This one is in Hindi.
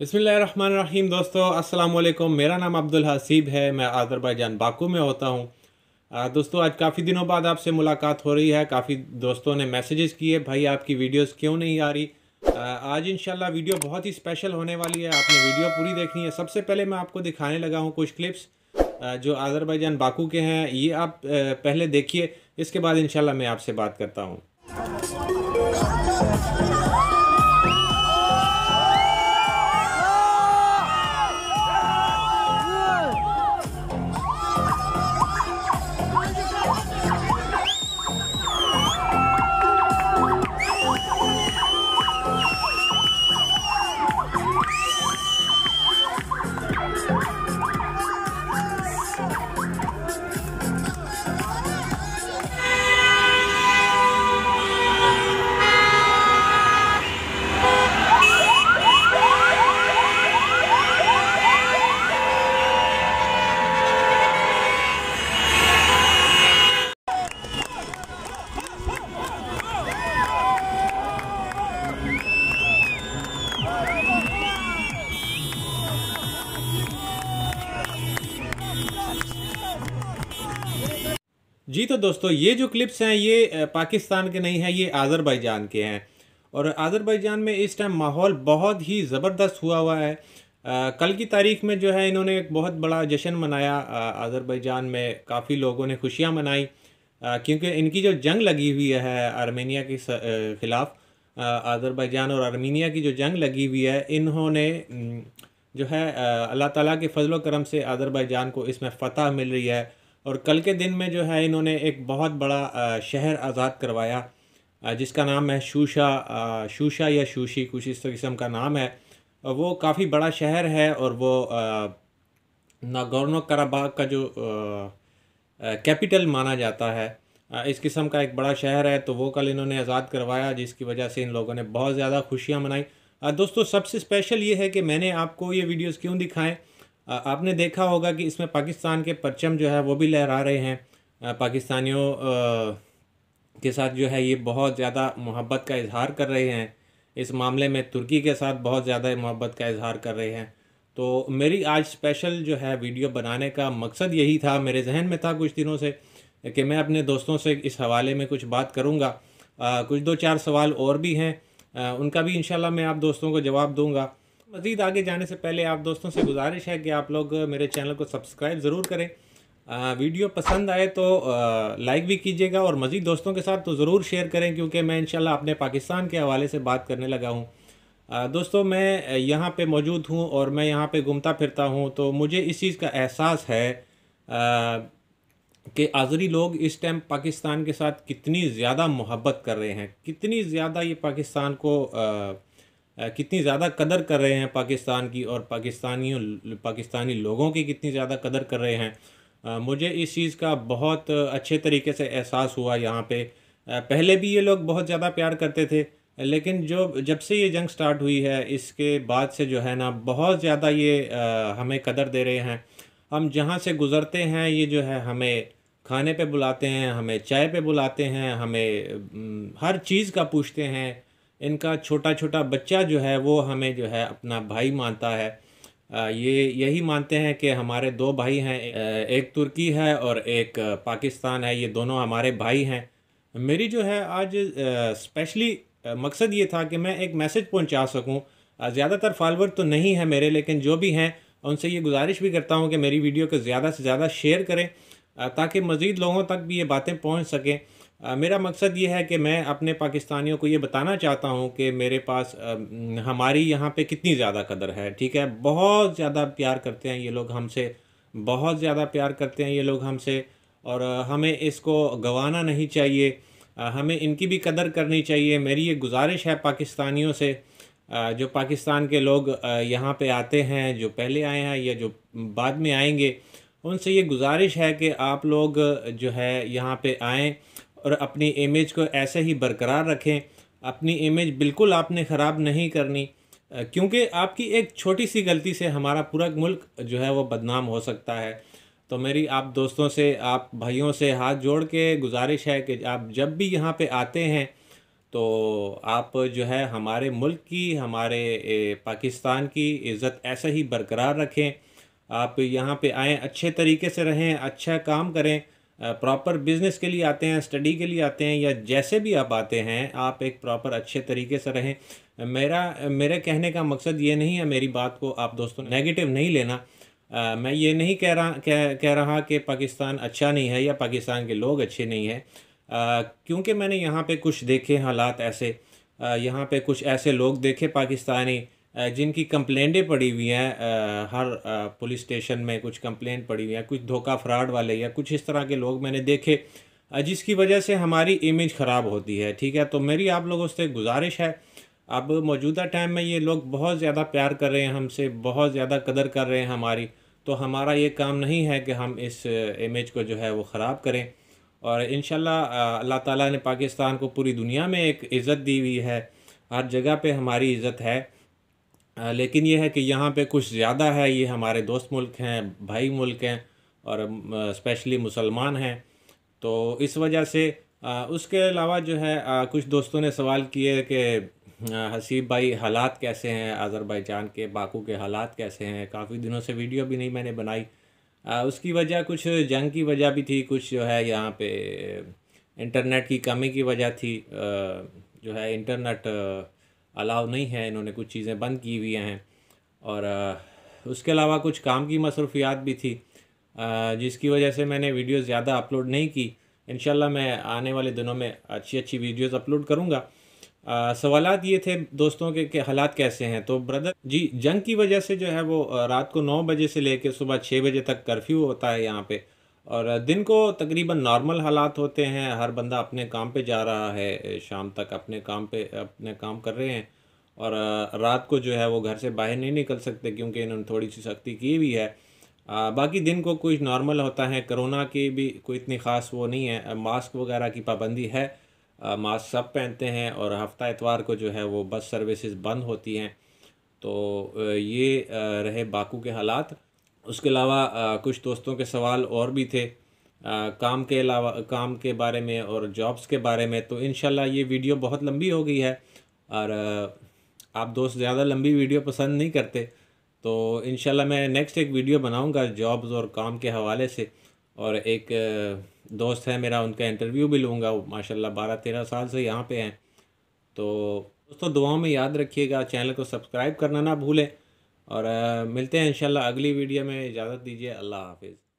बसमीम दोस्तों अस्सलाम वालेकुम मेरा नाम अब्दुल हसीब है, मैं आज़रबाईजान बाकू में होता हूँ। दोस्तों, आज काफ़ी दिनों बाद आपसे मुलाकात हो रही है। काफ़ी दोस्तों ने मैसेजेस किए, भाई, आपकी वीडियोस क्यों नहीं आ रही? आज इंशाल्लाह वीडियो बहुत ही स्पेशल होने वाली है। आपने वीडियो पूरी देखनी है। सबसे पहले मैं आपको दिखाने लगा हूँ कुछ क्लिप्स जो आज़रबाईजान बाकू के हैं। ये आप पहले देखिए, इसके बाद इनशाला मैं आपसे बात करता हूँ। जी तो दोस्तों ये जो क्लिप्स हैं ये पाकिस्तान के नहीं हैं ये आज़रबाईजान के हैं। और आज़रबाईजान में इस टाइम माहौल बहुत ही ज़बरदस्त हुआ हुआ है। आ, कल की तारीख में जो है इन्होंने एक बहुत बड़ा जश्न मनाया। आज़रबाईजान में काफ़ी लोगों ने खुशियाँ मनाई। क्योंकि इनकी जो जंग लगी हुई है आर्मेनिया के ख़िलाफ़ आज़रबाईजान और आर्मीनिया की जो जंग लगी हुई है इन्होंने जो है अल्लाह ताला के फजल करम से आज़रबाईजान को इसमें फ़तह मिल रही है। और कल के दिन में जो है इन्होंने एक बहुत बड़ा शहर आज़ाद करवाया जिसका नाम है शूशा शूशा या शूशी, कुछ इस किस्म का नाम है। वो काफ़ी बड़ा शहर है और वो नागोर्नो कराबाग का जो कैपिटल माना जाता है इस किस्म का एक बड़ा शहर है। तो वो कल इन्होंने आज़ाद करवाया, जिसकी वजह से इन लोगों ने बहुत ज़्यादा खुशियाँ मनाई। दोस्तों, सबसे स्पेशल ये है कि मैंने आपको ये वीडियोस क्यों दिखाएँ? आपने देखा होगा कि इसमें पाकिस्तान के परचम जो है वो भी लहरा रहे हैं। पाकिस्तानियों के साथ जो है ये बहुत ज़्यादा मोहब्बत का इजहार कर रहे हैं। इस मामले में तुर्की के साथ बहुत ज़्यादा मोहब्बत का इजहार कर रहे हैं। तो मेरी आज स्पेशल जो है वीडियो बनाने का मकसद यही था, मेरे जहन में था कुछ दिनों से, कि मैं अपने दोस्तों से इस हवाले में कुछ बात करूँगा। कुछ दो चार सवाल और भी हैं। उनका भी इंशाल्लाह मैं आप दोस्तों को जवाब दूँगा। मज़ीद आगे जाने से पहले आप दोस्तों से गुजारिश है कि आप लोग मेरे चैनल को सब्सक्राइब ज़रूर करें। आ, वीडियो पसंद आए तो लाइक भी कीजिएगा और मज़ीद दोस्तों के साथ तो ज़रूर शेयर करें क्योंकि मैं इंशाल्लाह अपने पाकिस्तान के हवाले से बात करने लगा हूँ। दोस्तों मैं यहाँ पे मौजूद हूँ और मैं यहाँ पे घूमता फिरता हूँ तो मुझे इस चीज़ का एहसास है कि आज़री लोग इस टाइम पाकिस्तान के साथ कितनी ज़्यादा मोहब्बत कर रहे हैं कितनी ज़्यादा ये पाकिस्तान को आ, कितनी ज़्यादा कदर कर रहे हैं पाकिस्तान की और पाकिस्तानियों, पाकिस्तानी लोगों की कितनी ज़्यादा कदर कर रहे हैं। मुझे इस चीज़ का बहुत अच्छे तरीके से एहसास हुआ यहाँ पे। पहले भी ये लोग बहुत ज़्यादा प्यार करते थे, लेकिन जो, जब से ये जंग स्टार्ट हुई है, इसके बाद से जो है ना, बहुत ज़्यादा ये हमें कदर दे रहे हैं। हम जहाँ से गुज़रते हैं, ये जो है हमें खाने पे बुलाते हैं, हमें चाय पे बुलाते हैं, हमें हर चीज़ का पूछते हैं। इनका छोटा छोटा बच्चा जो है, वो हमें जो है अपना भाई मानता है। ये यही मानते हैं कि हमारे दो भाई हैं एक तुर्की है और एक पाकिस्तान है। ये दोनों हमारे भाई हैं। मेरी जो है आज स्पेशली मकसद ये था कि मैं एक मैसेज पहुँचा सकूँ। ज़्यादातर फॉलोवर तो नहीं है मेरे, लेकिन जो भी हैं, उनसे ये गुजारिश भी करता हूँ कि मेरी वीडियो को ज़्यादा से ज़्यादा शेयर करें ताकि मज़ीद लोगों तक भी ये बातें पहुँच सकें। मेरा मकसद ये है कि मैं अपने पाकिस्तानियों को ये बताना चाहता हूँ कि मेरे पास हमारी यहाँ पे कितनी ज़्यादा कदर है, ठीक है? बहुत ज़्यादा प्यार करते हैं ये लोग हमसे, बहुत ज़्यादा प्यार करते हैं ये लोग हमसे, और हमें इसको गंवाना नहीं चाहिए हमें इनकी भी कदर करनी चाहिए। मेरी ये गुजारिश है पाकिस्तानियों से जो पाकिस्तान के लोग यहाँ पे आते हैं, जो पहले आए हैं या जो बाद में आएँगे, उनसे ये गुजारिश है कि आप लोग जो है यहाँ पे आएँ और अपनी इमेज को ऐसे ही बरकरार रखें। अपनी इमेज बिल्कुल आपने ख़राब नहीं करनी, क्योंकि आपकी एक छोटी सी गलती से हमारा पूरा मुल्क जो है वो बदनाम हो सकता है। तो मेरी आप दोस्तों से, आप भाइयों से हाथ जोड़ के गुजारिश है कि आप जब भी यहाँ पे आते हैं तो आप जो है हमारे मुल्क की, हमारे पाकिस्तान की इज़्ज़त ऐसे ही बरकरार रखें। आप यहाँ पे आएँ, अच्छे तरीके से रहें अच्छा काम करें प्रॉपर बिज़नेस के लिए आते हैं स्टडी के लिए आते हैं या जैसे भी आप आते हैं आप एक प्रॉपर अच्छे तरीके से रहें। मेरा मेरे कहने का मकसद ये नहीं है मेरी बात को आप दोस्तों नेगेटिव नहीं लेना। आ, मैं ये नहीं कह रहा कह कह रहा कि पाकिस्तान अच्छा नहीं है या पाकिस्तान के लोग अच्छे नहीं हैं। क्योंकि मैंने यहाँ पे कुछ देखे हालात ऐसे। यहाँ पे कुछ ऐसे लोग देखे पाकिस्तानी। जिनकी कंप्लेंटें पड़ी हुई हैं हर पुलिस स्टेशन में कुछ कंप्लेंट पड़ी हुई हैं, कुछ धोखा फ्रॉड वाले या कुछ इस तरह के लोग मैंने देखे। जिसकी वजह से हमारी इमेज ख़राब होती है, ठीक है? तो मेरी आप लोगों से गुजारिश है। अब मौजूदा टाइम में ये लोग बहुत ज़्यादा प्यार कर रहे हैं हमसे, बहुत ज़्यादा कदर कर रहे हैं हमारी। तो हमारा ये काम नहीं है कि हम इस इमेज को जो है वो ख़राब करें। और इन अल्लाह ताला ने पाकिस्तान को पूरी दुनिया में एक इज़्ज़त दी हुई है। हर जगह पे हमारी इज़्ज़त है। लेकिन ये है कि यहाँ पे कुछ ज़्यादा है, ये हमारे दोस्त मुल्क हैं, भाई मुल्क हैं और स्पेशली मुसलमान हैं। तो इस वजह से उसके अलावा जो है कुछ दोस्तों ने सवाल किए कि हसीब भाई हालात कैसे हैं आज़रबाईजान के, बाकू के हालात कैसे हैं? काफ़ी दिनों से वीडियो भी नहीं मैंने बनाई। उसकी वजह, कुछ जंग की वजह भी थी, कुछ जो है यहाँ पे इंटरनेट की कमी की वजह थी। जो है इंटरनेट अलाउ नहीं है, इन्होंने कुछ चीज़ें बंद की हुई हैं। और उसके अलावा कुछ काम की मसरूफियात भी थी जिसकी वजह से मैंने वीडियो ज़्यादा अपलोड नहीं की। इन मैं आने वाले दिनों में अच्छी अच्छी वीडियोज़ अपलोड करूँगा। सवाल ये थे दोस्तों के, कि हालात कैसे हैं? तो ब्रदर, जी, जंग की वजह से जो है वो रात को नौ बजे से लेकर सुबह छः बजे तक कर्फ्यू होता है यहाँ पे। और दिन को तकरीबन नॉर्मल हालात होते हैं। हर बंदा अपने काम पे जा रहा है शाम तक अपने काम पे अपने काम कर रहे हैं। और रात को जो है वो घर से बाहर नहीं निकल सकते क्योंकि इन्होंने थोड़ी सी सख्ती की हुई है। आ, बाकी दिन को कुछ नॉर्मल होता है। कोरोना की भी कोई इतनी ख़ास वो नहीं है। मास्क वगैरह की पाबंदी है। मास्क सब पहनते हैं और हफ़्ता इतवार को जो है वो बस सर्विसेज़ बंद होती हैं। तो ये रहे बाकू के हालात। उसके अलावा कुछ दोस्तों के सवाल और भी थे आ, काम के अलावा काम के बारे में और जॉब्स के बारे में तो इन ये वीडियो बहुत लंबी हो गई है और आप दोस्त ज़्यादा लंबी वीडियो पसंद नहीं करते तो इन मैं नेक्स्ट एक वीडियो बनाऊँगा जॉब्स और काम के हवाले से और एक दोस्त है मेरा उनका इंटरव्यू भी लूँगा वो माशाल्लाह बारह तेरह साल से यहाँ पे हैं तो दोस्तों दुआओं में याद रखिएगा चैनल को सब्सक्राइब करना ना भूलें और मिलते हैं इंशाल्लाह अगली वीडियो में. इजाज़त दीजिए. अल्लाह हाफिज़.